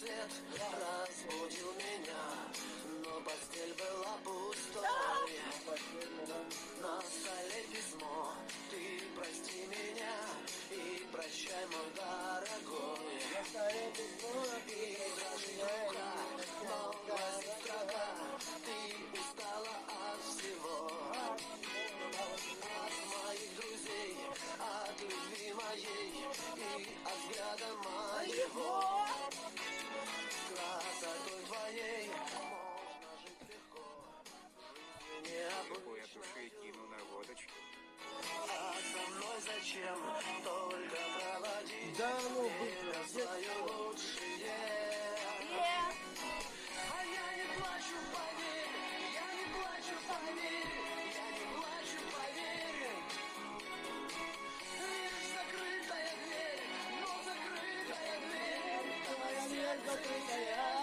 свет разбудил меня Но постель была пустой. На столе письмо Ты прости меня И прощай, мой дорогой. На столе письмо Ты друга Новая страда Ты устала от всего. От моих друзей От любви моей И от взгляда моего. слушай Дину Наводочку. А да, ну, время? Yeah.